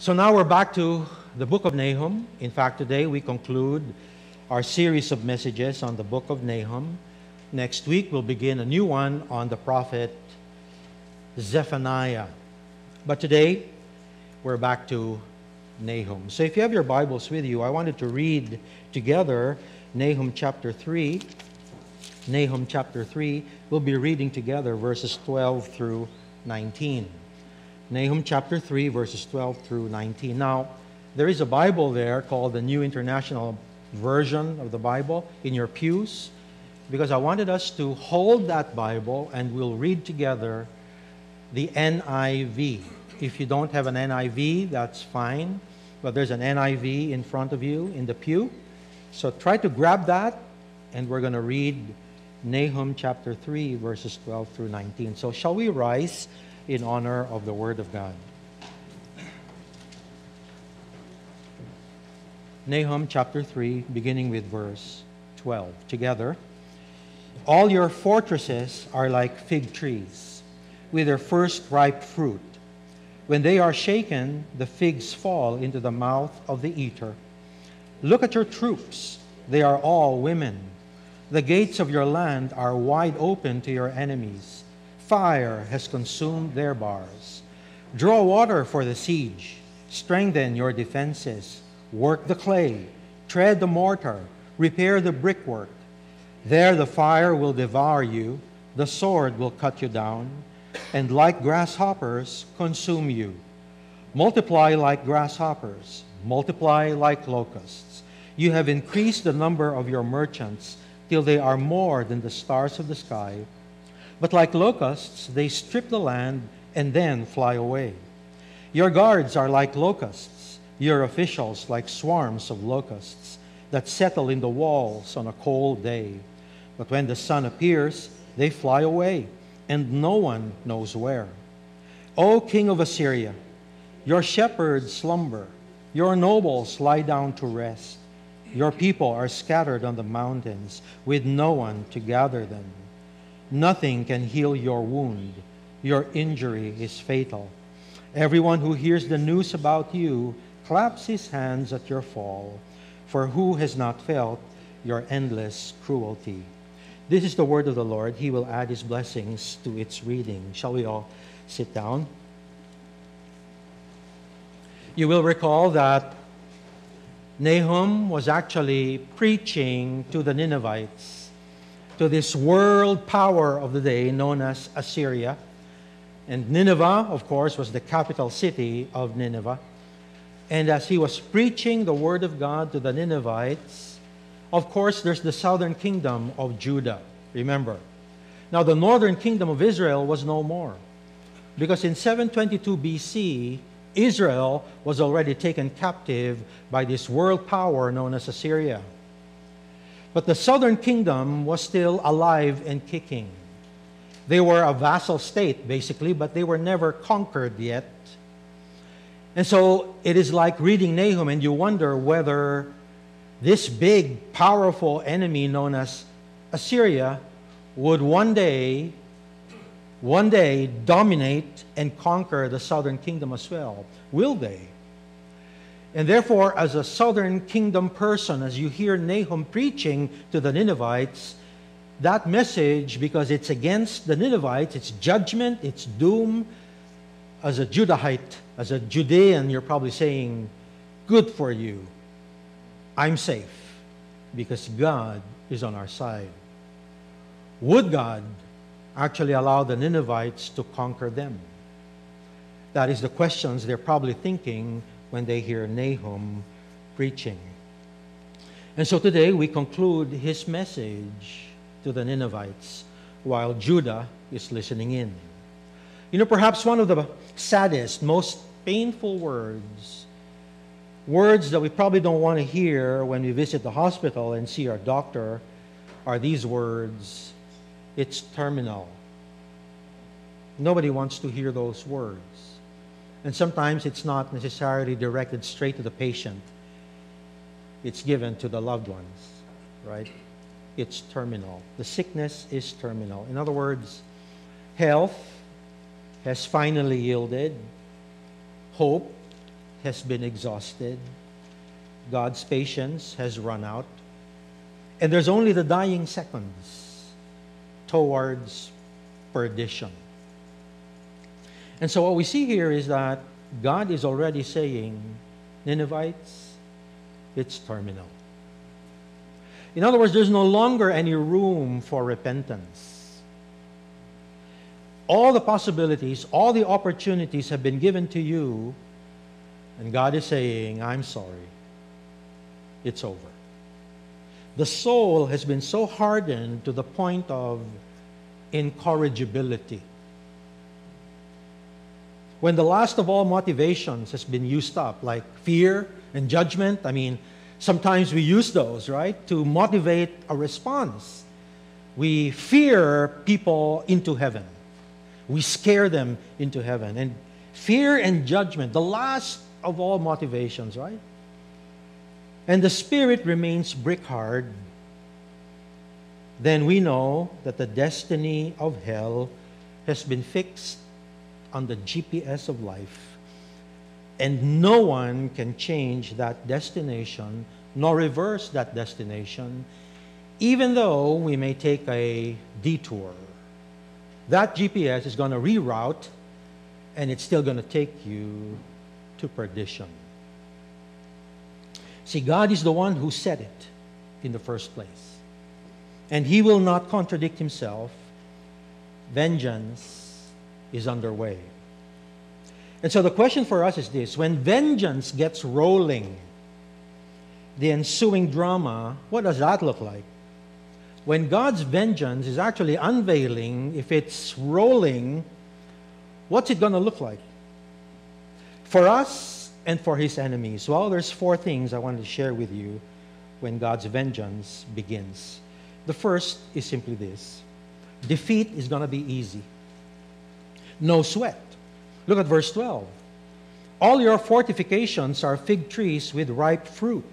So now we're back to the book of Nahum. In fact, today we conclude our series of messages on the book of Nahum. Next week we'll begin a new one on the prophet Zephaniah. But today we're back to Nahum. So if you have your Bibles with you, I wanted to read together Nahum chapter 3. Nahum chapter 3. We'll be reading together verses 12 through 19. Nahum chapter 3, verses 12 through 19. Now, there is a Bible there called the New International Version of the Bible in your pews because I wanted us to hold that Bible and we'll read together the NIV. If you don't have an NIV, that's fine, but there's an NIV in front of you in the pew. So try to grab that and we're going to read Nahum chapter 3, verses 12 through 19. So, shall we rise? In honor of the Word of God. Nahum chapter 3, beginning with verse 12. Together, all your fortresses are like fig trees, with their first ripe fruit. When they are shaken, the figs fall into the mouth of the eater. Look at your troops, they are all women. The gates of your land are wide open to your enemies fire has consumed their bars. Draw water for the siege. Strengthen your defenses. Work the clay. Tread the mortar. Repair the brickwork. There the fire will devour you. The sword will cut you down. And like grasshoppers, consume you. Multiply like grasshoppers. Multiply like locusts. You have increased the number of your merchants till they are more than the stars of the sky but like locusts, they strip the land and then fly away. Your guards are like locusts, your officials like swarms of locusts that settle in the walls on a cold day. But when the sun appears, they fly away, and no one knows where. O king of Assyria, your shepherds slumber, your nobles lie down to rest. Your people are scattered on the mountains, with no one to gather them. Nothing can heal your wound. Your injury is fatal. Everyone who hears the news about you claps his hands at your fall, for who has not felt your endless cruelty? This is the word of the Lord. He will add his blessings to its reading. Shall we all sit down? You will recall that Nahum was actually preaching to the Ninevites to this world power of the day known as Assyria. And Nineveh, of course, was the capital city of Nineveh. And as he was preaching the word of God to the Ninevites, of course, there's the southern kingdom of Judah. Remember. Now, the northern kingdom of Israel was no more. Because in 722 BC, Israel was already taken captive by this world power known as Assyria. But the southern kingdom was still alive and kicking. They were a vassal state, basically, but they were never conquered yet. And so it is like reading Nahum, and you wonder whether this big, powerful enemy known as Assyria would one day, one day dominate and conquer the southern kingdom as well. Will they? And therefore, as a southern kingdom person, as you hear Nahum preaching to the Ninevites, that message, because it's against the Ninevites, it's judgment, it's doom. As a Judahite, as a Judean, you're probably saying, Good for you. I'm safe because God is on our side. Would God actually allow the Ninevites to conquer them? That is the questions they're probably thinking when they hear Nahum preaching. And so today we conclude his message to the Ninevites while Judah is listening in. You know, perhaps one of the saddest, most painful words, words that we probably don't want to hear when we visit the hospital and see our doctor, are these words it's terminal. Nobody wants to hear those words. And sometimes it's not necessarily directed straight to the patient. It's given to the loved ones, right? It's terminal. The sickness is terminal. In other words, health has finally yielded, hope has been exhausted. God's patience has run out. And there's only the dying seconds towards perdition. And so what we see here is that God is already saying, Ninevites, it's terminal. In other words, there's no longer any room for repentance. All the possibilities, all the opportunities have been given to you, and God is saying, I'm sorry. It's over. The soul has been so hardened to the point of incorrigibility. When the last of all motivations has been used up, like fear and judgment, I mean, sometimes we use those, right, to motivate a response. We fear people into heaven. We scare them into heaven. And fear and judgment, the last of all motivations, right? And the spirit remains brick hard, then we know that the destiny of hell has been fixed on the GPS of life. And no one can change that destination nor reverse that destination, even though we may take a detour. That GPS is going to reroute and it's still going to take you to perdition. See, God is the one who said it in the first place. And He will not contradict Himself. Vengeance is underway. And so the question for us is this when vengeance gets rolling, the ensuing drama, what does that look like? When God's vengeance is actually unveiling, if it's rolling, what's it going to look like? For us and for his enemies, well, there's four things I wanted to share with you when God's vengeance begins. The first is simply this defeat is going to be easy, no sweat. Look at verse 12. All your fortifications are fig trees with ripe fruit.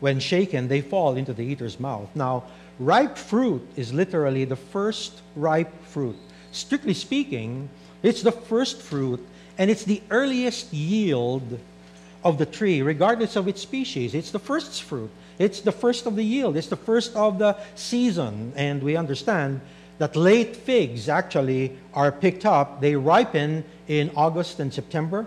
When shaken, they fall into the eater's mouth. Now, ripe fruit is literally the first ripe fruit. Strictly speaking, it's the first fruit and it's the earliest yield of the tree, regardless of its species. It's the first fruit. It's the first of the yield. It's the first of the season. And we understand that late figs actually are picked up. They ripen in August and September.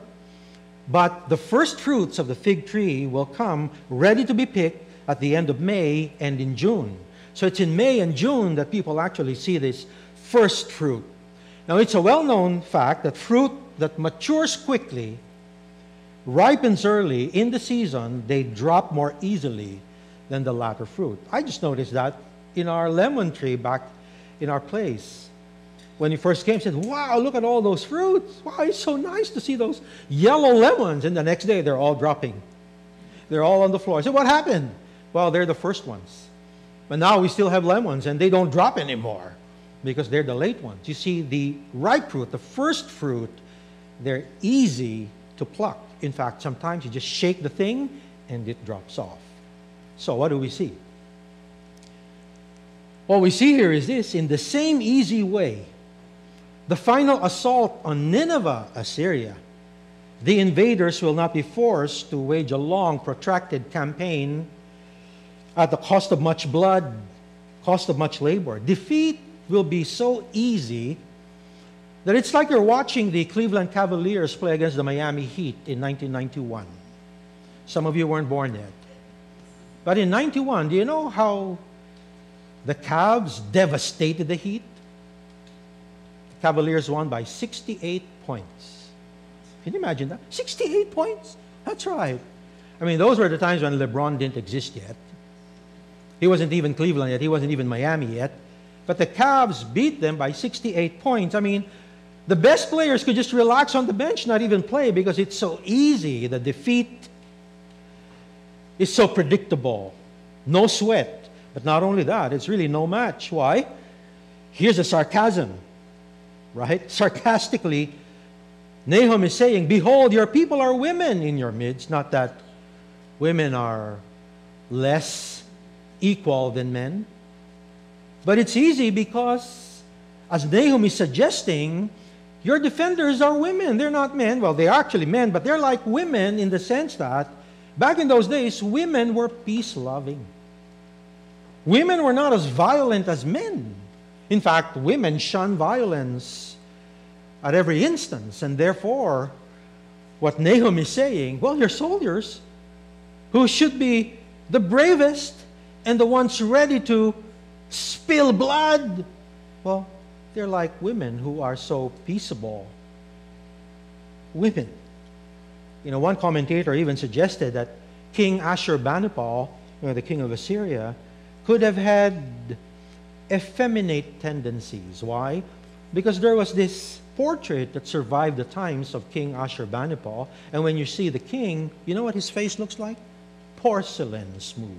But the first fruits of the fig tree will come ready to be picked at the end of May and in June. So it's in May and June that people actually see this first fruit. Now, it's a well known fact that fruit that matures quickly, ripens early in the season, they drop more easily than the latter fruit. I just noticed that in our lemon tree back in our place when he first came, he said, Wow, look at all those fruits. Wow, it's so nice to see those yellow lemons. And the next day, they're all dropping. They're all on the floor. I said, What happened? Well, they're the first ones. But now we still have lemons, and they don't drop anymore because they're the late ones. You see, the ripe fruit, the first fruit, they're easy to pluck. In fact, sometimes you just shake the thing and it drops off. So, what do we see? What we see here is this in the same easy way the final assault on Nineveh, Assyria, the invaders will not be forced to wage a long, protracted campaign at the cost of much blood, cost of much labor. Defeat will be so easy that it's like you're watching the Cleveland Cavaliers play against the Miami Heat in 1991. Some of you weren't born yet. But in 91, do you know how the Cavs devastated the Heat? The Cavaliers won by 68 points. Can you imagine that? 68 points? That's right. I mean, those were the times when LeBron didn't exist yet. He wasn't even Cleveland yet. He wasn't even Miami yet. But the Cavs beat them by 68 points. I mean, the best players could just relax on the bench, not even play, because it's so easy. The defeat is so predictable. No sweat. But not only that, it's really no match. Why? Here's a sarcasm right? Sarcastically, Nahum is saying, Behold, your people are women in your midst. Not that women are less equal than men. But it's easy because, as Nahum is suggesting, Your defenders are women. They're not men. Well, they're actually men, but they're like women in the sense that back in those days, women were peace loving. Women were not as violent as men. In fact, women shun violence at every instance, and therefore, what Nahum is saying, well, you're soldiers who should be the bravest and the ones ready to spill blood. Well, they're like women who are so peaceable. Women. You know, one commentator even suggested that King Ashurbanipal, you know, the king of Assyria, could have had effeminate tendencies. Why? Because there was this portrait that survived the times of King Ashurbanipal, and when you see the king, you know what his face looks like? Porcelain smooth.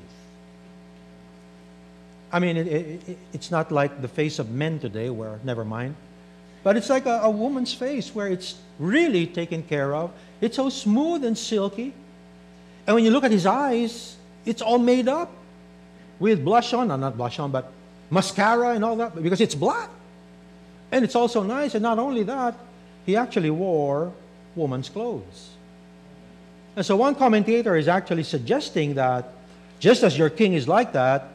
I mean, it, it, it's not like the face of men today, where, never mind. But it's like a, a woman's face where it's really taken care of. It's so smooth and silky. And when you look at his eyes, it's all made up with blush on, no, not blush on, but mascara and all that, because it's black. And it's also nice. And not only that, he actually wore woman's clothes. And so one commentator is actually suggesting that just as your king is like that,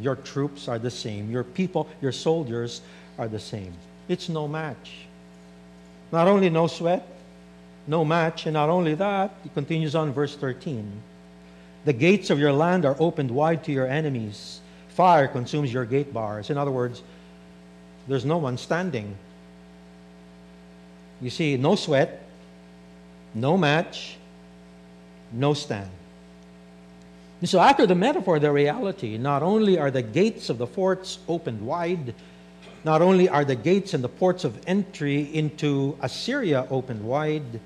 your troops are the same. Your people, your soldiers are the same. It's no match. Not only no sweat, no match, and not only that, it continues on verse 13. The gates of your land are opened wide to your enemies. Fire consumes your gate bars. In other words, there's no one standing. You see, no sweat, no match, no stand. And so, after the metaphor, the reality, not only are the gates of the forts opened wide, not only are the gates and the ports of entry into Assyria opened wide,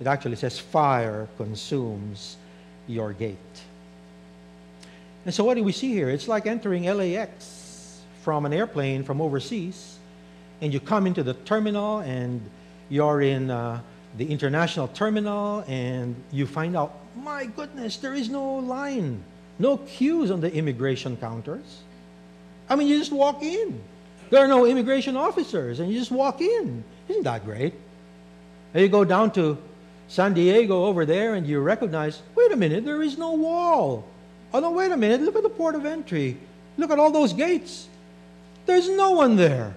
it actually says fire consumes your gate. And so, what do we see here? It's like entering LAX from an airplane from overseas, and you come into the terminal, and you're in uh, the international terminal, and you find out my goodness, there is no line, no queues on the immigration counters. I mean, you just walk in. There are no immigration officers, and you just walk in. Isn't that great? And you go down to San Diego over there, and you recognize wait a minute, there is no wall. Oh, no, wait a minute, look at the port of entry. Look at all those gates. There's no one there.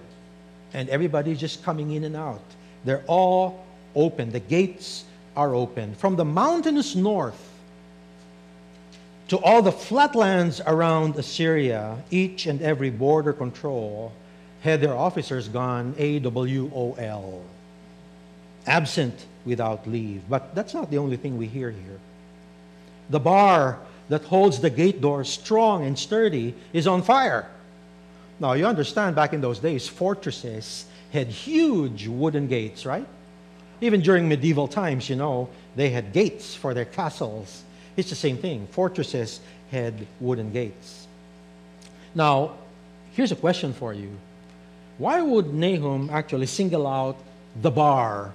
And everybody's just coming in and out. They're all open. The gates are open. From the mountainous north to all the flatlands around Assyria, each and every border control had their officers gone AWOL, absent without leave. But that's not the only thing we hear here. The bar that holds the gate door strong and sturdy is on fire. Now, you understand back in those days, fortresses had huge wooden gates, right? Even during medieval times, you know, they had gates for their castles. It's the same thing. Fortresses had wooden gates. Now, here's a question for you. Why would Nahum actually single out the bar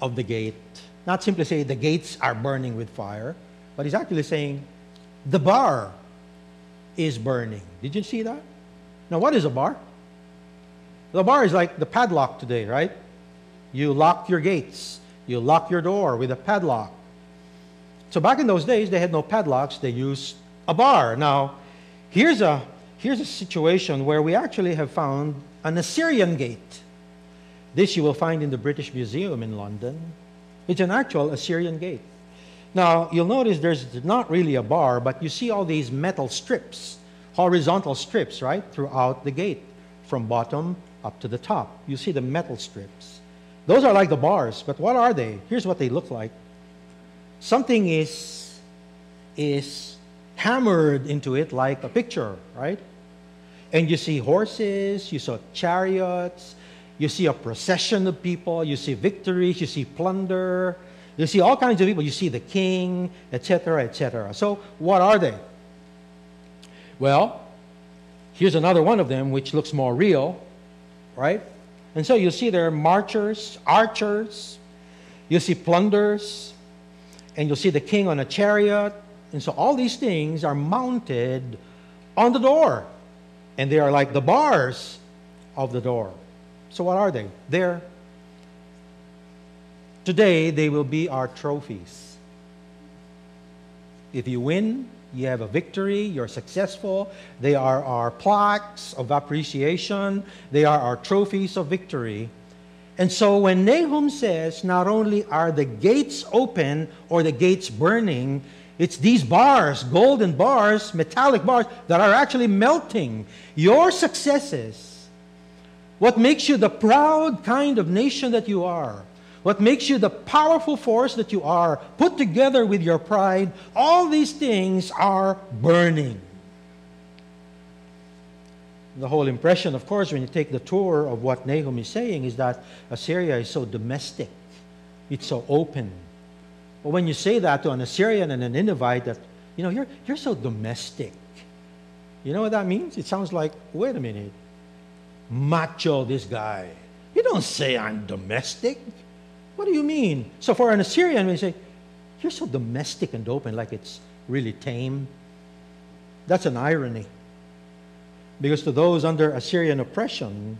of the gate? Not simply say the gates are burning with fire, but he's actually saying the bar is burning. Did you see that? Now, what is a bar? The bar is like the padlock today, right? You lock your gates. You lock your door with a padlock. So back in those days, they had no padlocks. They used a bar. Now, here's a, here's a situation where we actually have found an Assyrian gate. This you will find in the British Museum in London. It's an actual Assyrian gate. Now, you'll notice there's not really a bar, but you see all these metal strips, horizontal strips, right, throughout the gate, from bottom up to the top. You see the metal strips. Those are like the bars, but what are they? Here's what they look like. Something is, is hammered into it like a picture, right? And you see horses, you saw chariots, you see a procession of people, you see victories, you see plunder, you see all kinds of people. You see the king, etc., etc. So, what are they? Well, here's another one of them which looks more real, right? And so you see there are marchers, archers, you see plunders, and you'll see the king on a chariot. And so all these things are mounted on the door. And they are like the bars of the door. So what are they? They're Today, they will be our trophies. If you win, you have a victory, you're successful. They are our plaques of appreciation, they are our trophies of victory. And so when Nahum says, not only are the gates open or the gates burning, it's these bars, golden bars, metallic bars, that are actually melting. Your successes, what makes you the proud kind of nation that you are, what makes you the powerful force that you are, put together with your pride, all these things are burning. The whole impression, of course, when you take the tour of what Nahum is saying, is that Assyria is so domestic, it's so open. But when you say that to an Assyrian and a Ninevite, that, you know, you're, you're so domestic. You know what that means? It sounds like, wait a minute, macho, this guy. You don't say I'm domestic. What do you mean? So for an Assyrian, we say, You're so domestic and open, like it's really tame. That's an irony. Because to those under Assyrian oppression,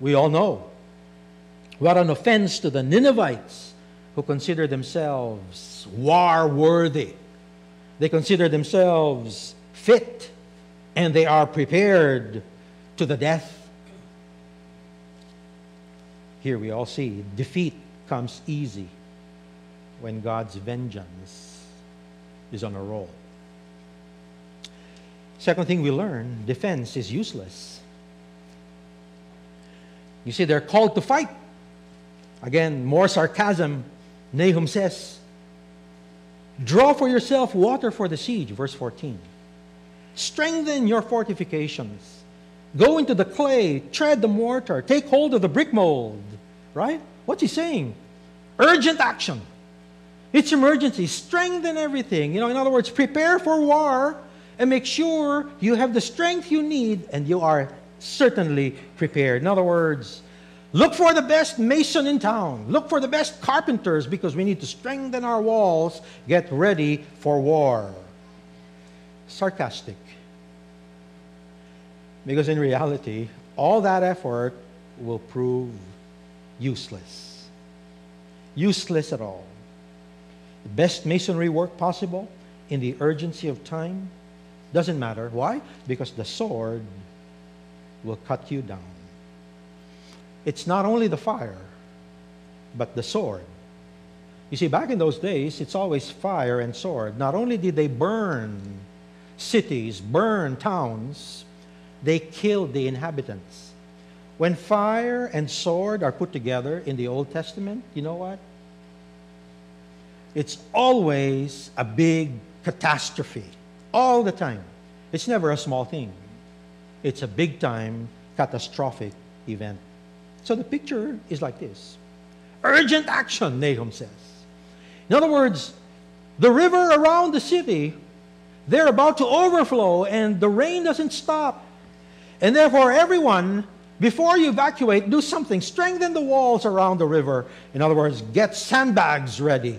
we all know what an offense to the Ninevites who consider themselves war worthy. They consider themselves fit and they are prepared to the death here we all see defeat comes easy when God's vengeance is on a roll. Second thing we learn defense is useless. You see, they're called to fight. Again, more sarcasm. Nahum says, Draw for yourself water for the siege, verse 14. Strengthen your fortifications. Go into the clay, tread the mortar, take hold of the brick mold. Right? What's he saying? Urgent action. It's emergency. Strengthen everything. You know, in other words, prepare for war and make sure you have the strength you need and you are certainly prepared. In other words, look for the best mason in town. Look for the best carpenters because we need to strengthen our walls. Get ready for war. Sarcastic. Because in reality, all that effort will prove useless. Useless at all. The best masonry work possible in the urgency of time doesn't matter. Why? Because the sword will cut you down. It's not only the fire, but the sword. You see, back in those days, it's always fire and sword. Not only did they burn cities, burn towns, they killed the inhabitants. When fire and sword are put together in the Old Testament, you know what? It's always a big catastrophe. All the time. It's never a small thing. It's a big time catastrophic event. So the picture is like this urgent action, Nahum says. In other words, the river around the city, they're about to overflow and the rain doesn't stop. And therefore, everyone before you evacuate, do something. Strengthen the walls around the river. In other words, get sandbags ready.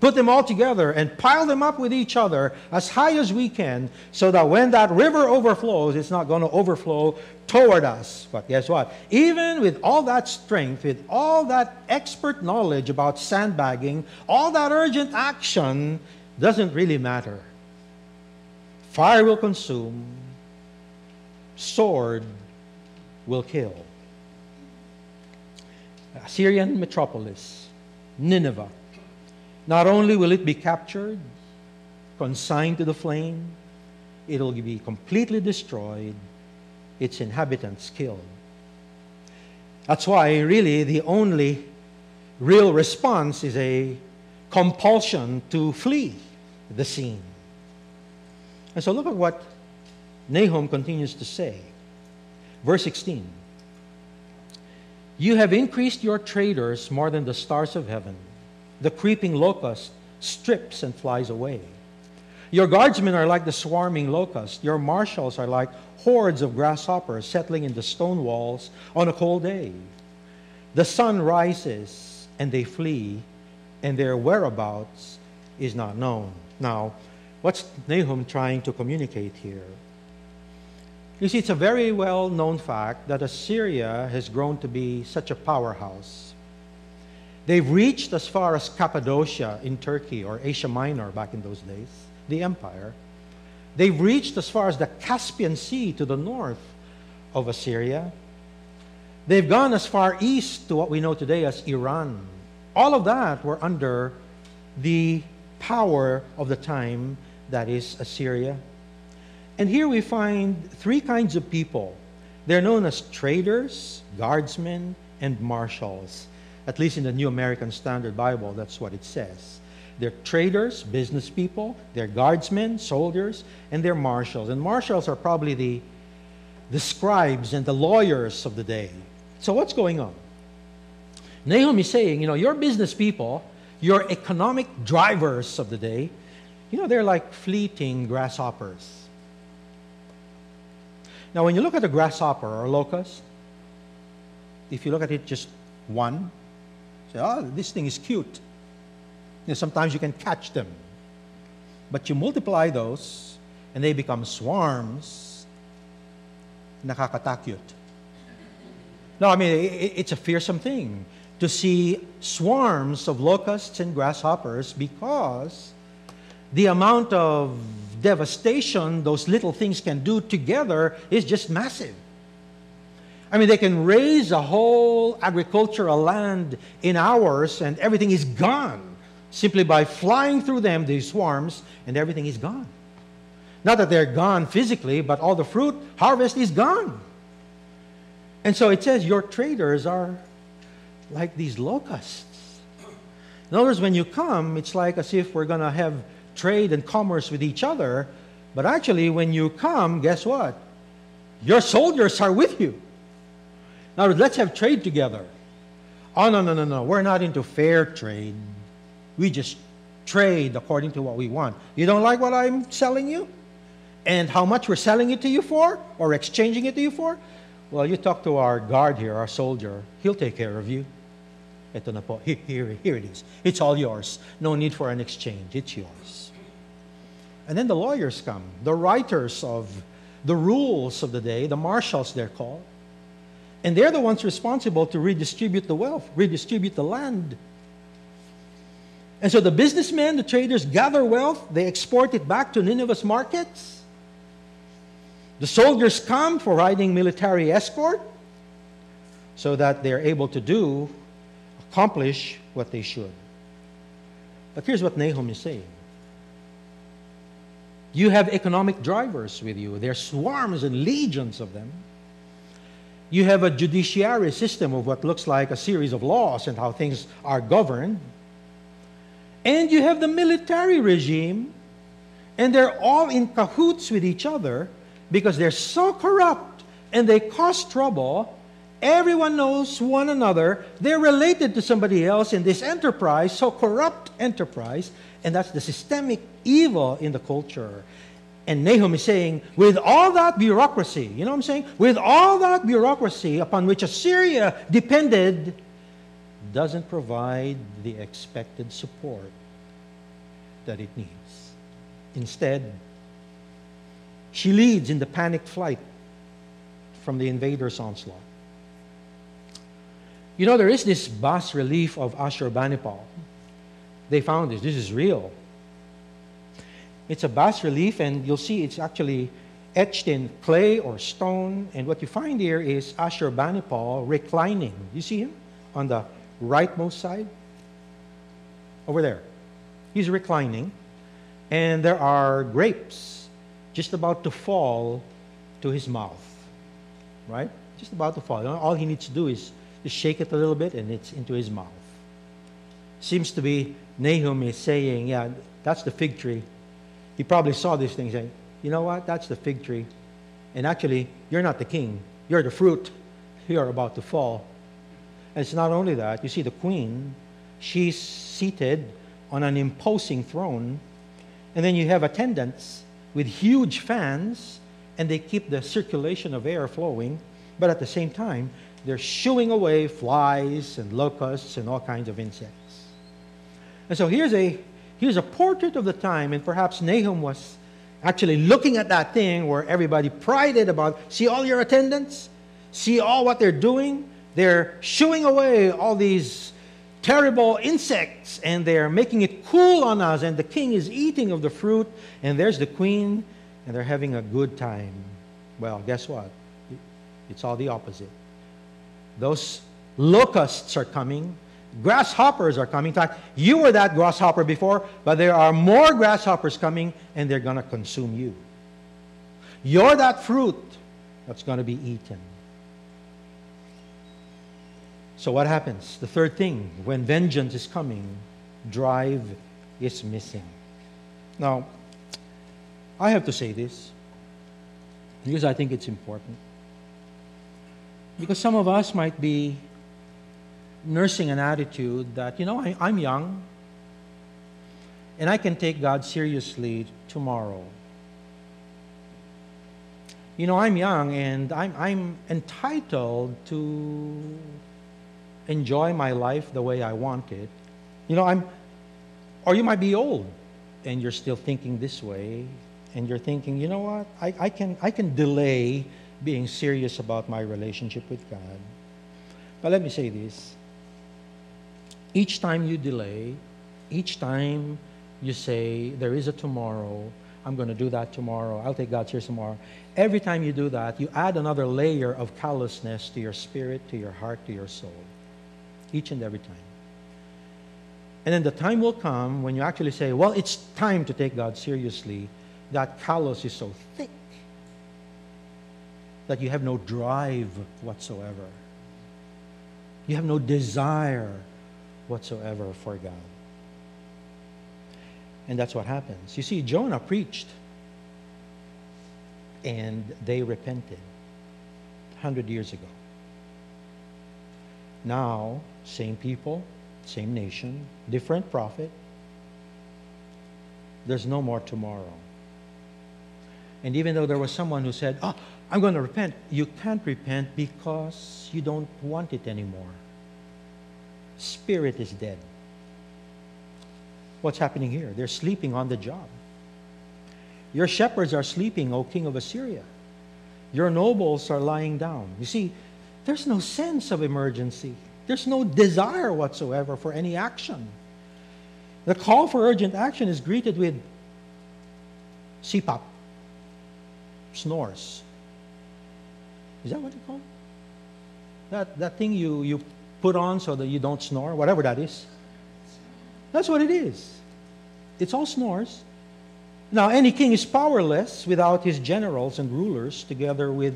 Put them all together and pile them up with each other as high as we can so that when that river overflows, it's not going to overflow toward us. But guess what? Even with all that strength, with all that expert knowledge about sandbagging, all that urgent action doesn't really matter. Fire will consume, sword will kill. Assyrian metropolis, Nineveh. Not only will it be captured, consigned to the flame, it will be completely destroyed, its inhabitants killed. That's why, really, the only real response is a compulsion to flee the scene. And so, look at what Nahum continues to say. Verse 16 You have increased your traders more than the stars of heaven. The creeping locust strips and flies away. Your guardsmen are like the swarming locust. Your marshals are like hordes of grasshoppers settling in the stone walls on a cold day. The sun rises and they flee, and their whereabouts is not known. Now, what's Nahum trying to communicate here? You see, it's a very well known fact that Assyria has grown to be such a powerhouse They've reached as far as Cappadocia in Turkey or Asia Minor back in those days, the empire. They've reached as far as the Caspian Sea to the north of Assyria. They've gone as far east to what we know today as Iran. All of that were under the power of the time that is Assyria. And here we find three kinds of people. They're known as traders, guardsmen, and marshals. At least in the New American Standard Bible, that's what it says. They're traders, business people, they're guardsmen, soldiers, and they're marshals. And marshals are probably the, the scribes and the lawyers of the day. So what's going on? Nahum is saying, you know, your business people, your economic drivers of the day, you know, they're like fleeting grasshoppers. Now, when you look at a grasshopper or a locust, if you look at it just one, say, oh, this thing is cute. You know, sometimes you can catch them. But you multiply those, and they become swarms. Nakakatakut. No, I mean, it's a fearsome thing to see swarms of locusts and grasshoppers because the amount of devastation those little things can do together is just massive. I mean, they can raise a whole agricultural land in hours and everything is gone simply by flying through them, these swarms, and everything is gone. Not that they're gone physically, but all the fruit harvest is gone. And so it says your traders are like these locusts. In other words, when you come, it's like as if we're going to have trade and commerce with each other. But actually, when you come, guess what? Your soldiers are with you. Now, let's have trade together. Oh, no, no, no, no. We're not into fair trade. We just trade according to what we want. You don't like what I'm selling you? And how much we're selling it to you for? Or exchanging it to you for? Well, you talk to our guard here, our soldier. He'll take care of you. Here, here, here it is. It's all yours. No need for an exchange. It's yours. And then the lawyers come, the writers of the rules of the day, the marshals they're called. And they're the ones responsible to redistribute the wealth, redistribute the land. And so the businessmen, the traders gather wealth, they export it back to Nineveh's markets. The soldiers come for riding military escort so that they're able to do, accomplish what they should. But here's what Nahum is saying you have economic drivers with you, there are swarms and legions of them. You have a judiciary system of what looks like a series of laws and how things are governed. And you have the military regime, and they're all in cahoots with each other because they're so corrupt and they cause trouble. Everyone knows one another. They're related to somebody else in this enterprise, so corrupt enterprise, and that's the systemic evil in the culture. And Nahum is saying, with all that bureaucracy, you know what I'm saying? With all that bureaucracy upon which Assyria depended, doesn't provide the expected support that it needs. Instead, she leads in the panicked flight from the invader's onslaught. You know, there is this bas relief of Ashurbanipal. They found this. This is real. It's a bas relief, and you'll see it's actually etched in clay or stone. And what you find here is Ashurbanipal reclining. You see him on the rightmost side? Over there. He's reclining, and there are grapes just about to fall to his mouth. Right? Just about to fall. All he needs to do is just shake it a little bit, and it's into his mouth. Seems to be Nahum is saying, yeah, that's the fig tree he probably saw these things and, you know what? That's the fig tree. And actually, you're not the king. You're the fruit. You're about to fall. And it's not only that. You see the queen. She's seated on an imposing throne. And then you have attendants with huge fans, and they keep the circulation of air flowing. But at the same time, they're shooing away flies and locusts and all kinds of insects. And so here's a Here's a portrait of the time, and perhaps Nahum was actually looking at that thing where everybody prided about, see all your attendants? See all what they're doing? They're shooing away all these terrible insects and they're making it cool on us and the king is eating of the fruit and there's the queen and they're having a good time. Well, guess what? It's all the opposite. Those locusts are coming. Grasshoppers are coming. In fact, you were that grasshopper before, but there are more grasshoppers coming and they're going to consume you. You're that fruit that's going to be eaten. So, what happens? The third thing, when vengeance is coming, drive is missing. Now, I have to say this because I think it's important. Because some of us might be nursing an attitude that, you know, I, am young and I can take God seriously tomorrow. You know, I'm young and I'm, I'm entitled to enjoy my life the way I want it. You know, I'm, or you might be old and you're still thinking this way and you're thinking, you know what, I, I, can, I can delay being serious about my relationship with God. But let me say this each time you delay, each time you say, there is a tomorrow, I'm going to do that tomorrow, I'll take God serious tomorrow. Every time you do that, you add another layer of callousness to your spirit, to your heart, to your soul. Each and every time. And then the time will come when you actually say, well, it's time to take God seriously. That callous is so thick that you have no drive whatsoever. You have no desire whatsoever for God. And that's what happens. You see, Jonah preached, and they repented 100 years ago. Now, same people, same nation, different prophet. There's no more tomorrow. And even though there was someone who said, Oh, I'm going to repent, you can't repent because you don't want it anymore spirit is dead. What's happening here? They're sleeping on the job. Your shepherds are sleeping, O king of Assyria. Your nobles are lying down. You see, there's no sense of emergency. There's no desire whatsoever for any action. The call for urgent action is greeted with CPAP, snores. Is that what you call? That, that thing you, you put on so that you don't snore, whatever that is. That's what it is. It's all snores. Now, any king is powerless without his generals and rulers together with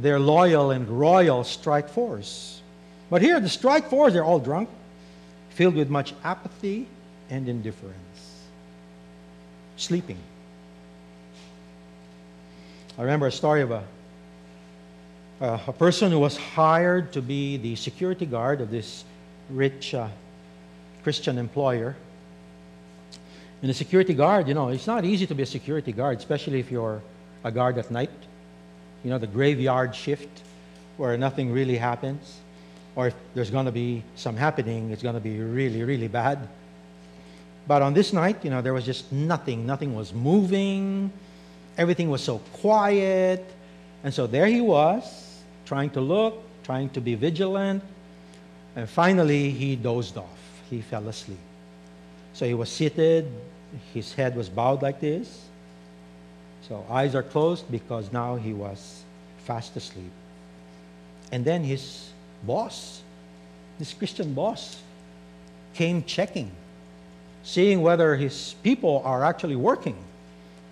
their loyal and royal strike force. But here, the strike force, they're all drunk, filled with much apathy and indifference, sleeping. I remember a story of a uh, a person who was hired to be the security guard of this rich uh, Christian employer. And a security guard, you know, it's not easy to be a security guard, especially if you're a guard at night. You know, the graveyard shift where nothing really happens. Or if there's going to be some happening, it's going to be really, really bad. But on this night, you know, there was just nothing. Nothing was moving. Everything was so quiet. And so there he was, trying to look, trying to be vigilant. And finally, he dozed off. He fell asleep. So he was seated, his head was bowed like this. So eyes are closed because now he was fast asleep. And then his boss, this Christian boss, came checking, seeing whether his people are actually working.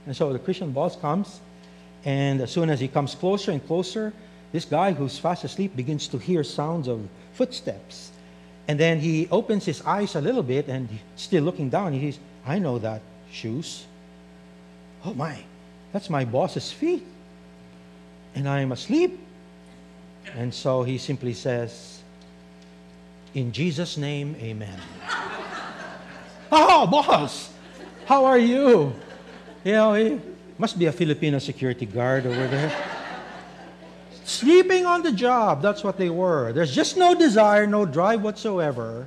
And so the Christian boss comes, and as soon as he comes closer and closer, this guy who's fast asleep begins to hear sounds of footsteps. And then he opens his eyes a little bit and still looking down. He says, I know that shoes. Oh my, that's my boss's feet. And I am asleep. And so he simply says, In Jesus' name, amen. oh, boss, how are you? You know, he must be a Filipino security guard over there. Sleeping on the job, that's what they were. There's just no desire, no drive whatsoever.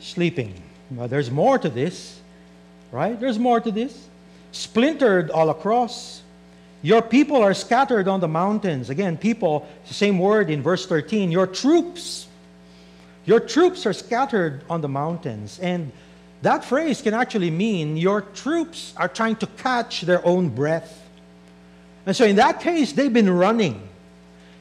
Sleeping. There's more to this, right? There's more to this. Splintered all across. Your people are scattered on the mountains. Again, people, same word in verse 13. Your troops Your troops are scattered on the mountains. And that phrase can actually mean your troops are trying to catch their own breath. And so in that case, they've been running.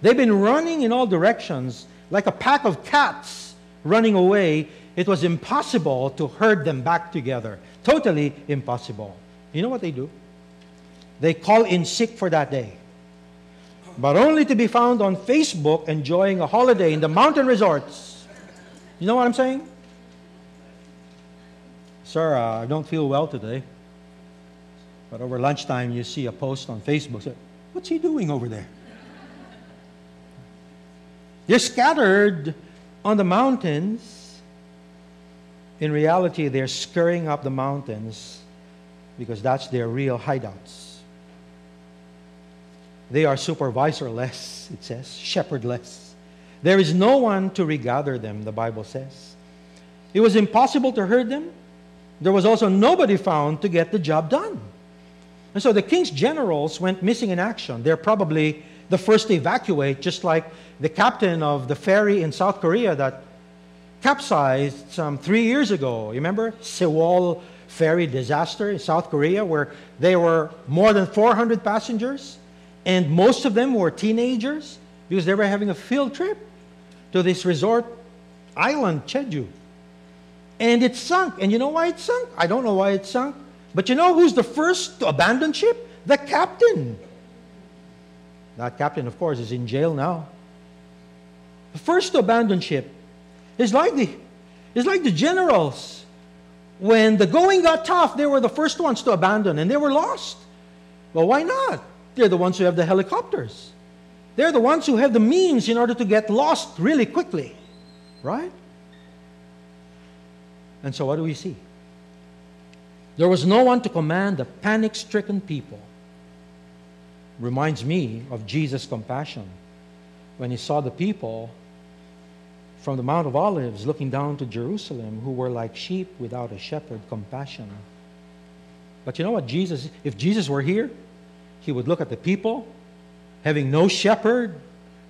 They've been running in all directions like a pack of cats running away. It was impossible to herd them back together. Totally impossible. You know what they do? They call in sick for that day, but only to be found on Facebook enjoying a holiday in the mountain resorts. You know what I'm saying? Sir, uh, I don't feel well today. But over lunchtime, you see a post on Facebook. Say, What's he doing over there? They're scattered on the mountains. In reality, they're scurrying up the mountains because that's their real hideouts. They are supervisorless, it says, shepherdless. There is no one to regather them, the Bible says. It was impossible to herd them. There was also nobody found to get the job done. And so the king's generals went missing in action. They're probably the first to evacuate, just like the captain of the ferry in South Korea that capsized some three years ago. You remember? Sewol ferry disaster in South Korea, where there were more than 400 passengers, and most of them were teenagers because they were having a field trip to this resort island, Jeju. And it sunk. And you know why it sunk? I don't know why it sunk. But you know who's the first to abandon ship? The captain. That captain, of course, is in jail now. The first to abandon ship is like the, is like the generals. When the going got tough, they were the first ones to abandon and they were lost. Well, why not? They're the ones who have the helicopters. They're the ones who have the means in order to get lost really quickly. Right? And so what do we see? There was no one to command the panic stricken people. Reminds me of Jesus' compassion when he saw the people from the Mount of Olives looking down to Jerusalem who were like sheep without a shepherd, compassion. But you know what, Jesus, if Jesus were here, he would look at the people having no shepherd,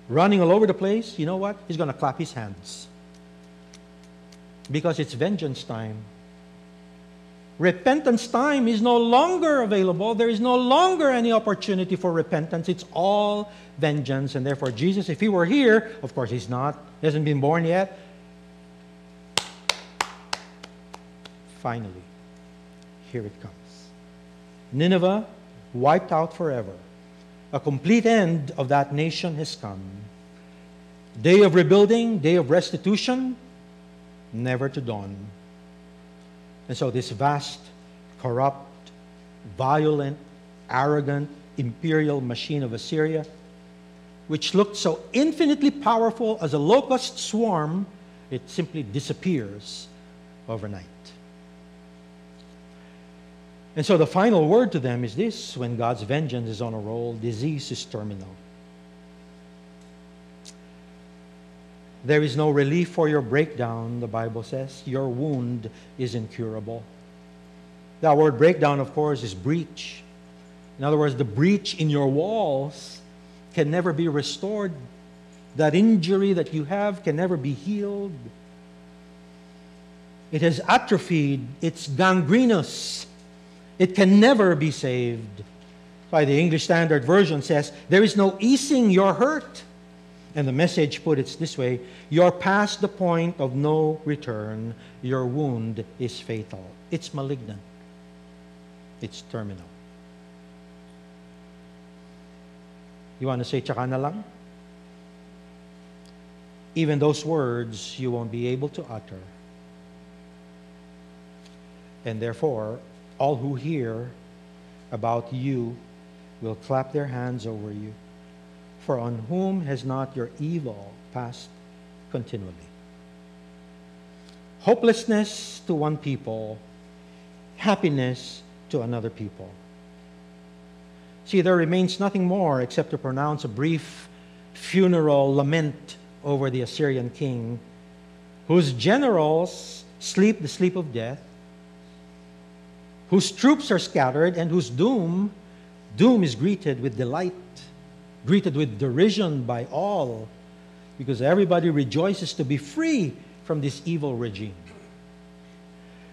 running all over the place. You know what? He's going to clap his hands because it's vengeance time. Repentance time is no longer available. There is no longer any opportunity for repentance. It's all vengeance. And therefore, Jesus, if he were here, of course he's not, he hasn't been born yet. Finally, here it comes. Nineveh wiped out forever. A complete end of that nation has come. Day of rebuilding, day of restitution, never to dawn. And so, this vast, corrupt, violent, arrogant, imperial machine of Assyria, which looked so infinitely powerful as a locust swarm, it simply disappears overnight. And so the final word to them is this when God's vengeance is on a roll, disease is terminal. There is no relief for your breakdown, the Bible says. Your wound is incurable. That word breakdown, of course, is breach. In other words, the breach in your walls can never be restored. That injury that you have can never be healed. It has atrophied, it's gangrenous. It can never be saved. By the English Standard Version says, There is no easing your hurt. And the message put it this way You're past the point of no return. Your wound is fatal. It's malignant, it's terminal. You want to say, tsaka na lang? Even those words you won't be able to utter. And therefore, all who hear about you will clap their hands over you for on whom has not your evil passed continually? Hopelessness to one people, happiness to another people. See, there remains nothing more except to pronounce a brief funeral lament over the Assyrian king, whose generals sleep the sleep of death, whose troops are scattered, and whose doom, doom is greeted with delight greeted with derision by all because everybody rejoices to be free from this evil regime.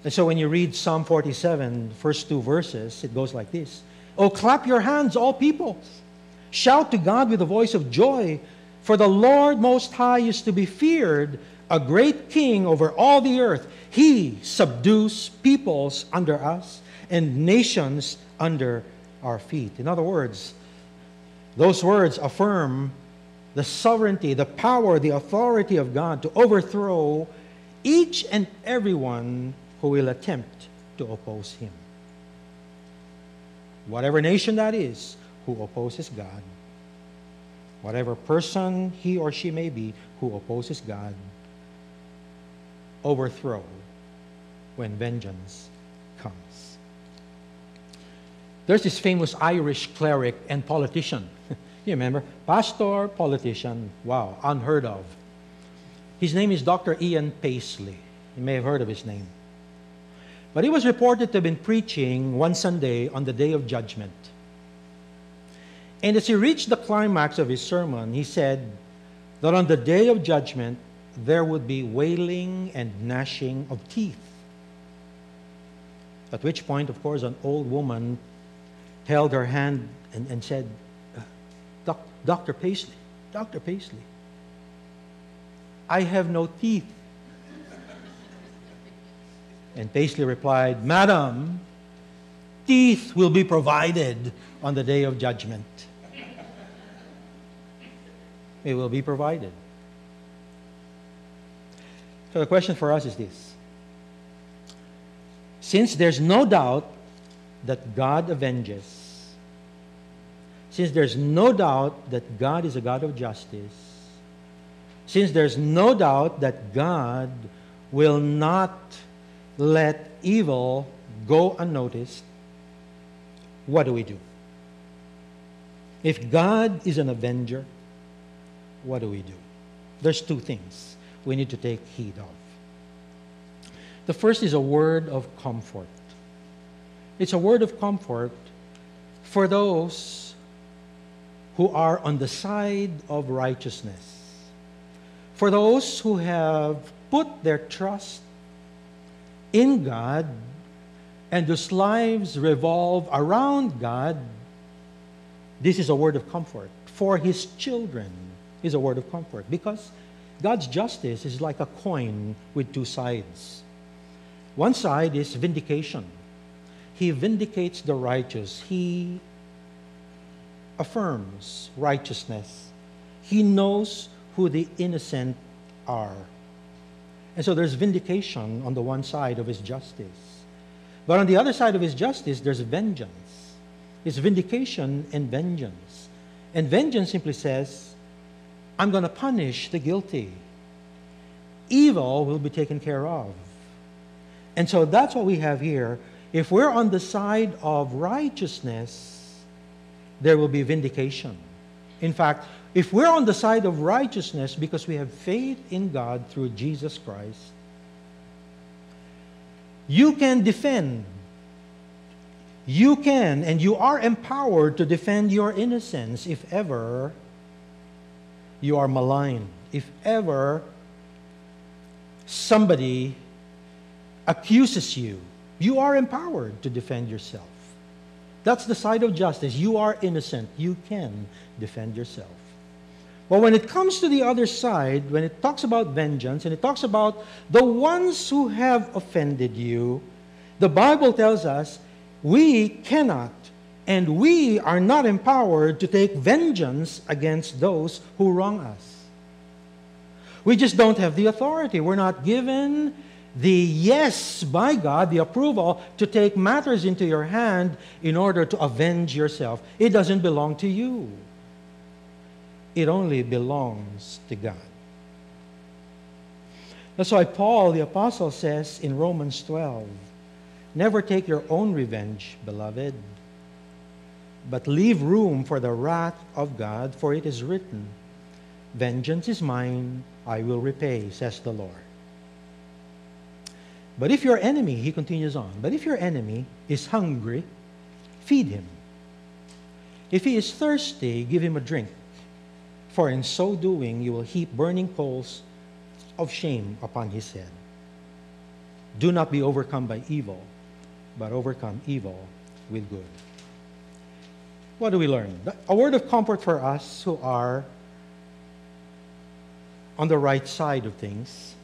And so when you read Psalm 47, first two verses, it goes like this Oh, clap your hands, all peoples. Shout to God with a voice of joy, for the Lord Most High is to be feared, a great king over all the earth. He subdues peoples under us and nations under our feet. In other words, those words affirm the sovereignty, the power, the authority of God to overthrow each and everyone who will attempt to oppose him. Whatever nation that is who opposes God, whatever person he or she may be who opposes God, overthrow when vengeance comes. There's this famous Irish cleric and politician. you remember? Pastor, politician. Wow, unheard of. His name is Dr. Ian Paisley. You may have heard of his name. But he was reported to have been preaching one Sunday on the day of judgment. And as he reached the climax of his sermon, he said that on the day of judgment, there would be wailing and gnashing of teeth. At which point, of course, an old woman held her hand and, and said, uh, Dr. Paisley, Dr. Paisley, I have no teeth. And Paisley replied, Madam, teeth will be provided on the day of judgment. It will be provided. So the question for us is this. Since there's no doubt that God avenges, since there's no doubt that God is a God of justice, since there's no doubt that God will not let evil go unnoticed, what do we do? If God is an avenger, what do we do? There's two things we need to take heed of. The first is a word of comfort. It's a word of comfort for those who are on the side of righteousness, for those who have put their trust in God and whose lives revolve around God, this is a word of comfort. For his children is a word of comfort because God's justice is like a coin with two sides. One side is vindication. He vindicates the righteous. He affirms righteousness. He knows who the innocent are. And so there's vindication on the one side of his justice. But on the other side of his justice, there's vengeance. It's vindication and vengeance. And vengeance simply says, I'm going to punish the guilty. Evil will be taken care of. And so that's what we have here. If we're on the side of righteousness, there will be vindication. In fact, if we're on the side of righteousness because we have faith in God through Jesus Christ, you can defend. You can and you are empowered to defend your innocence if ever you are maligned, if ever somebody accuses you. You are empowered to defend yourself. That's the side of justice. You are innocent. You can defend yourself. But when it comes to the other side, when it talks about vengeance and it talks about the ones who have offended you, the Bible tells us we cannot and we are not empowered to take vengeance against those who wrong us. We just don't have the authority. We're not given the yes by God, the approval to take matters into your hand in order to avenge yourself. It doesn't belong to you it only belongs to God. That's why Paul, the apostle, says in Romans 12 Never take your own revenge, beloved, but leave room for the wrath of God, for it is written, Vengeance is mine, I will repay, says the Lord. But if your enemy, he continues on, but if your enemy is hungry, feed him. If he is thirsty, give him a drink for in so doing you will heap burning coals of shame upon his head. Do not be overcome by evil, but overcome evil with good. What do we learn? A word of comfort for us who are on the right side of things.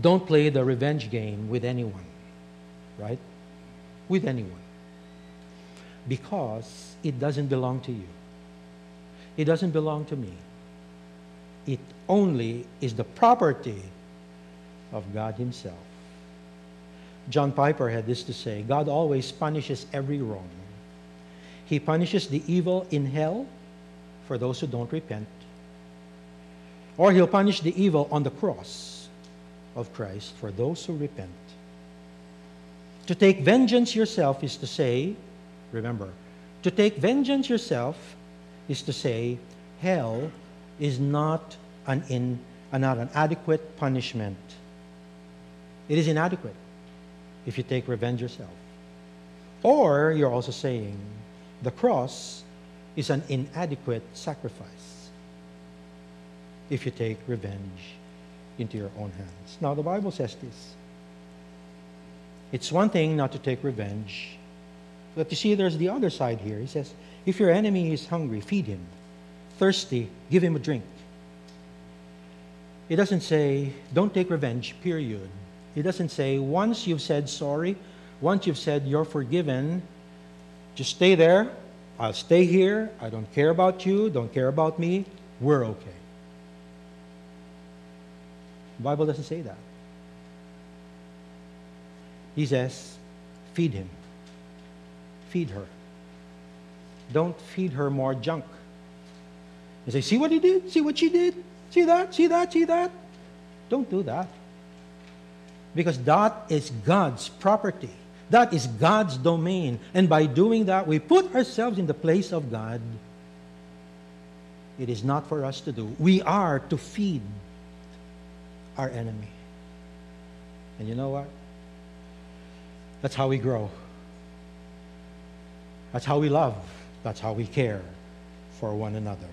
Don't play the revenge game with anyone, right? With anyone. Because it doesn't belong to you. It doesn't belong to me. It only is the property of God Himself. John Piper had this to say God always punishes every wrong. He punishes the evil in hell for those who don't repent, or He'll punish the evil on the cross of Christ for those who repent. To take vengeance yourself is to say, remember, to take vengeance yourself is to say, hell is not an, in, uh, not an adequate punishment. It is inadequate if you take revenge yourself. Or you're also saying the cross is an inadequate sacrifice if you take revenge into your own hands. Now, the Bible says this. It's one thing not to take revenge, but you see, there's the other side here. He says, if your enemy is hungry, feed him. Thirsty, give him a drink. It doesn't say, don't take revenge, period. It doesn't say, once you've said sorry, once you've said you're forgiven, just stay there. I'll stay here. I don't care about you. Don't care about me. We're okay. Bible doesn't say that. He says, feed him. Feed her. Don't feed her more junk. You say, see what he did? See what she did? See that? See that? See that? Don't do that. Because that is God's property. That is God's domain. And by doing that, we put ourselves in the place of God. It is not for us to do. We are to feed our enemy. And you know what? That's how we grow. That's how we love. That's how we care for one another.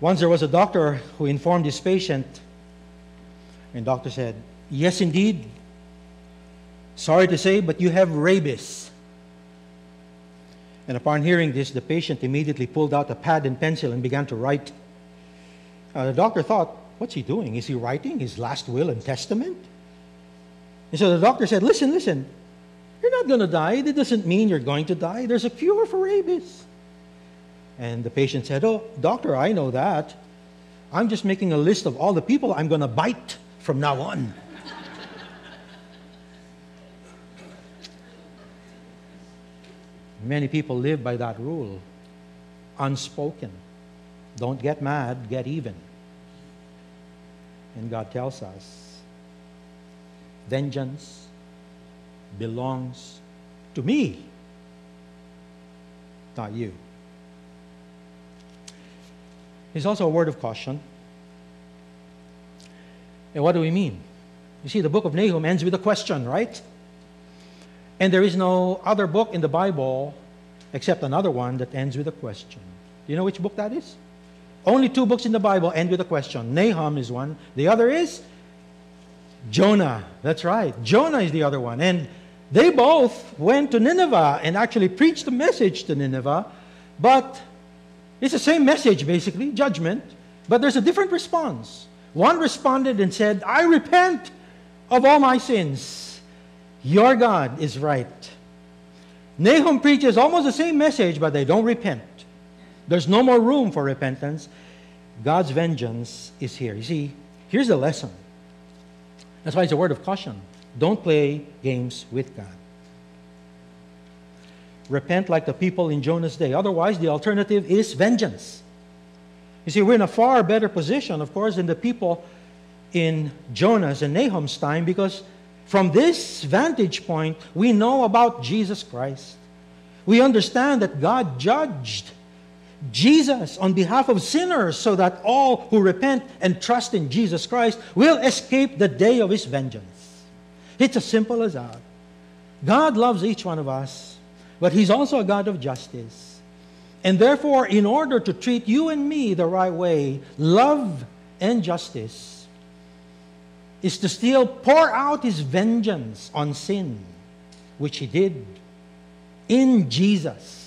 Once there was a doctor who informed his patient, and doctor said, Yes, indeed. Sorry to say, but you have rabies. And upon hearing this, the patient immediately pulled out a pad and pencil and began to write. Uh, the doctor thought, What's he doing? Is he writing his last will and testament? And so the doctor said, Listen, listen, you're not going to die. That doesn't mean you're going to die. There's a cure for rabies. And the patient said, Oh, doctor, I know that. I'm just making a list of all the people I'm going to bite from now on. Many people live by that rule, unspoken. Don't get mad, get even. And God tells us vengeance belongs to me, not you. It's also a word of caution. And what do we mean? You see, the book of Nahum ends with a question, right? And there is no other book in the Bible except another one that ends with a question. Do you know which book that is? Only two books in the Bible end with a question. Nahum is one, the other is Jonah. That's right. Jonah is the other one. And they both went to Nineveh and actually preached the message to Nineveh, but it's the same message, basically, judgment, but there's a different response. One responded and said, I repent of all my sins. Your God is right. Nahum preaches almost the same message, but they don't repent. There's no more room for repentance. God's vengeance is here. You see, here's the lesson. That's why it's a word of caution. Don't play games with God. Repent like the people in Jonah's day. Otherwise, the alternative is vengeance. You see, we're in a far better position, of course, than the people in Jonah's and Nahum's time because from this vantage point, we know about Jesus Christ. We understand that God judged Jesus on behalf of sinners so that all who repent and trust in Jesus Christ will escape the day of his vengeance. It's as simple as that. God loves each one of us, but he's also a God of justice. And therefore, in order to treat you and me the right way, love and justice is to still pour out his vengeance on sin, which he did in Jesus,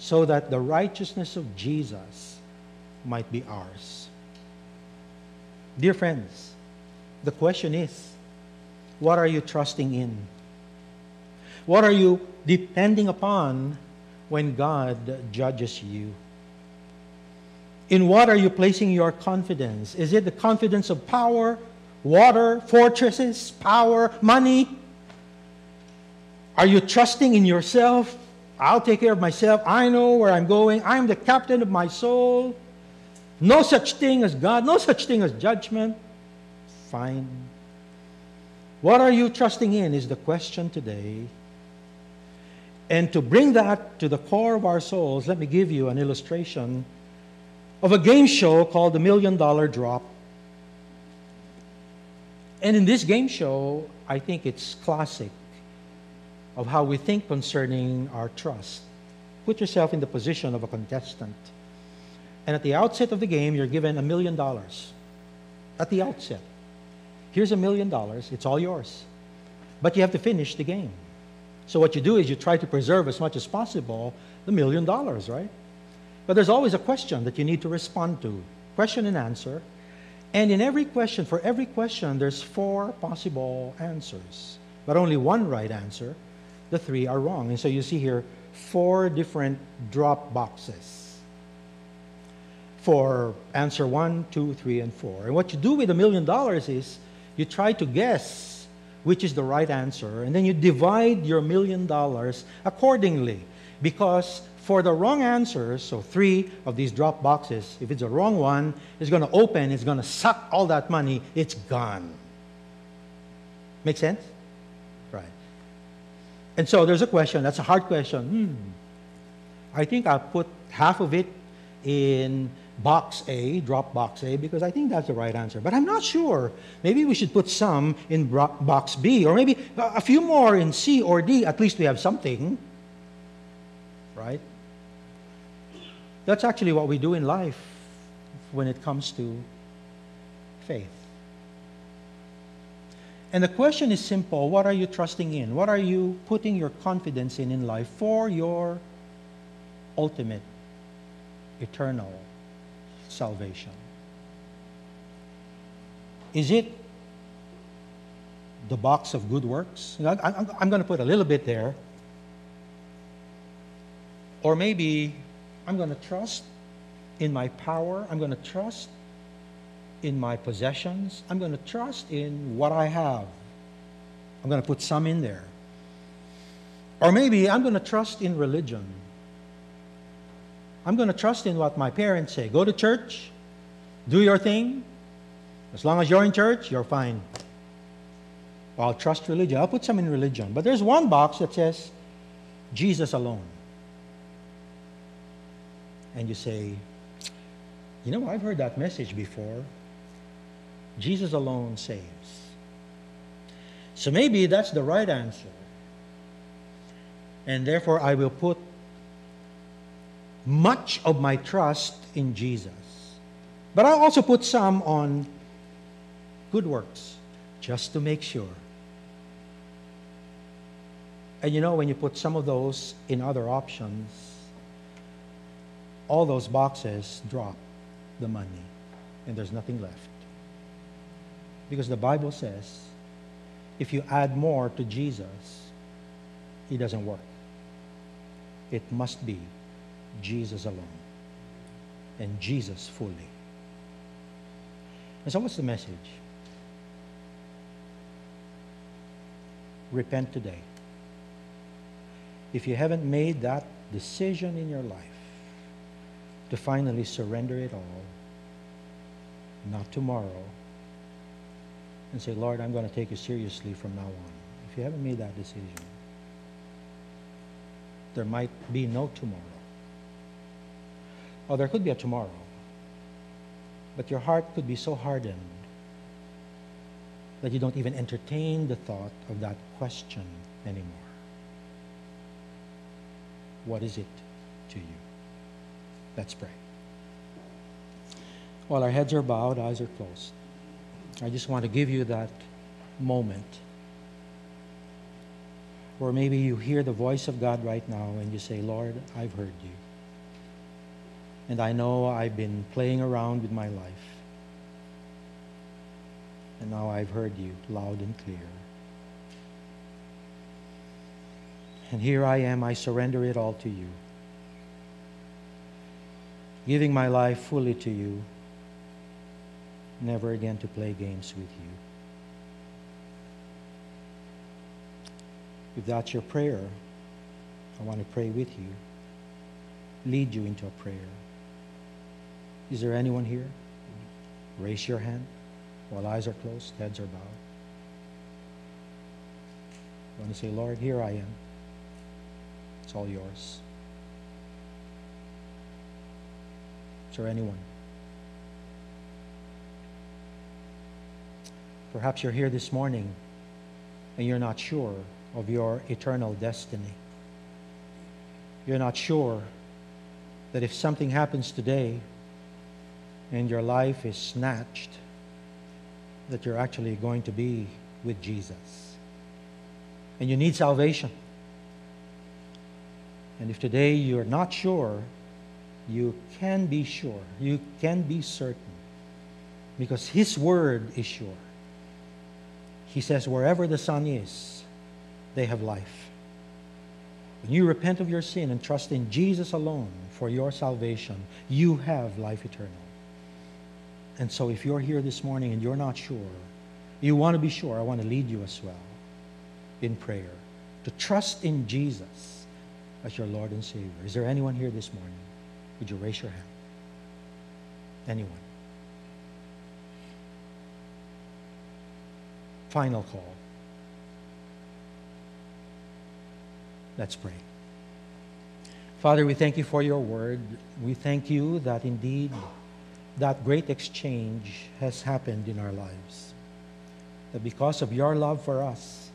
so that the righteousness of Jesus might be ours. Dear friends, the question is what are you trusting in? What are you depending upon when God judges you? In what are you placing your confidence? Is it the confidence of power, water, fortresses, power, money? Are you trusting in yourself? I'll take care of myself. I know where I'm going. I'm the captain of my soul. No such thing as God, no such thing as judgment. Fine. What are you trusting in is the question today. And to bring that to the core of our souls, let me give you an illustration of a game show called the Million Dollar Drop. And in this game show, I think it's classic of how we think concerning our trust. Put yourself in the position of a contestant. And at the outset of the game, you're given a million dollars. At the outset. Here's a million dollars, it's all yours. But you have to finish the game. So what you do is you try to preserve as much as possible the million dollars, right? But there's always a question that you need to respond to. Question and answer. And in every question, for every question, there's four possible answers, but only one right answer. The three are wrong. And so you see here four different drop boxes for answer one, two, three, and four. And what you do with a million dollars is you try to guess which is the right answer, and then you divide your million dollars accordingly. Because for the wrong answers, so three of these drop boxes, if it's a wrong one, it's going to open, it's going to suck all that money, it's gone. Make sense? And so there's a question, that's a hard question. Hmm. I think I'll put half of it in box A, drop box A, because I think that's the right answer. But I'm not sure. Maybe we should put some in box B, or maybe a few more in C or D. At least we have something. Right? That's actually what we do in life when it comes to faith. And the question is simple what are you trusting in? What are you putting your confidence in in life for your ultimate, eternal salvation? Is it the box of good works? I'm going to put a little bit there. Or maybe I'm going to trust in my power. I'm going to trust in my possessions. I'm going to trust in what I have. I'm going to put some in there. Or maybe I'm going to trust in religion. I'm going to trust in what my parents say. Go to church, do your thing. As long as you're in church, you're fine. I'll trust religion. I'll put some in religion. But there's one box that says Jesus alone. And you say, you know, I've heard that message before. Jesus alone saves. So maybe that's the right answer. And therefore, I will put much of my trust in Jesus. But I'll also put some on good works, just to make sure. And you know, when you put some of those in other options, all those boxes drop the money, and there's nothing left. Because the Bible says if you add more to Jesus, he doesn't work. It must be Jesus alone and Jesus fully. And so, what's the message? Repent today. If you haven't made that decision in your life to finally surrender it all, not tomorrow, and say, Lord, I'm going to take you seriously from now on. If you haven't made that decision, there might be no tomorrow. Or there could be a tomorrow. But your heart could be so hardened that you don't even entertain the thought of that question anymore. What is it to you? Let's pray. While our heads are bowed, eyes are closed, I just want to give you that moment where maybe you hear the voice of God right now and you say, Lord, I've heard you. And I know I've been playing around with my life. And now I've heard you loud and clear. And here I am, I surrender it all to you. Giving my life fully to you, never again to play games with you. If that's your prayer, I want to pray with you, lead you into a prayer. Is there anyone here? Raise your hand while eyes are closed, heads are bowed. I want to say, Lord, here I am. It's all yours. Is there anyone? Perhaps you're here this morning and you're not sure of your eternal destiny. You're not sure that if something happens today and your life is snatched, that you're actually going to be with Jesus. And you need salvation. And if today you're not sure, you can be sure. You can be certain. Because His Word is sure. He says, wherever the Son is, they have life. When you repent of your sin and trust in Jesus alone for your salvation, you have life eternal. And so if you're here this morning and you're not sure, you want to be sure, I want to lead you as well in prayer to trust in Jesus as your Lord and Savior. Is there anyone here this morning? Would you raise your hand? Anyone? Final call. Let's pray. Father, we thank you for your word. We thank you that indeed that great exchange has happened in our lives. That because of your love for us,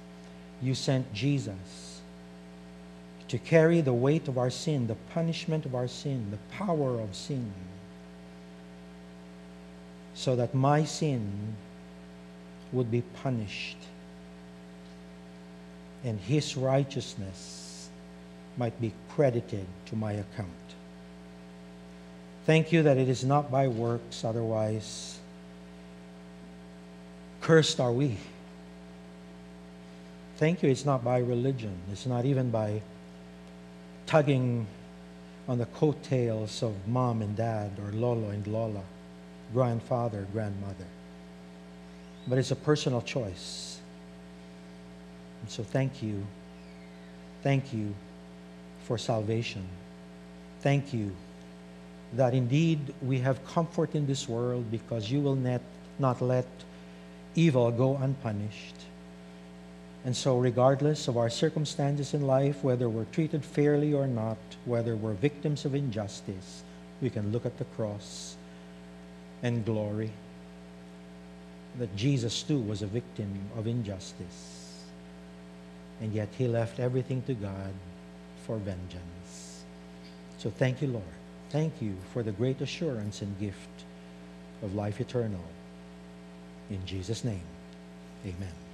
you sent Jesus to carry the weight of our sin, the punishment of our sin, the power of sin, so that my sin would be punished and his righteousness might be credited to my account. Thank you that it is not by works, otherwise, cursed are we. Thank you, it's not by religion. It's not even by tugging on the coattails of mom and dad or lolo and lola, grandfather, grandmother. But it's a personal choice. And so thank you. Thank you for salvation. Thank you that indeed we have comfort in this world because you will not, not let evil go unpunished. And so, regardless of our circumstances in life, whether we're treated fairly or not, whether we're victims of injustice, we can look at the cross and glory that Jesus too was a victim of injustice. And yet he left everything to God for vengeance. So thank you, Lord. Thank you for the great assurance and gift of life eternal. In Jesus' name, amen.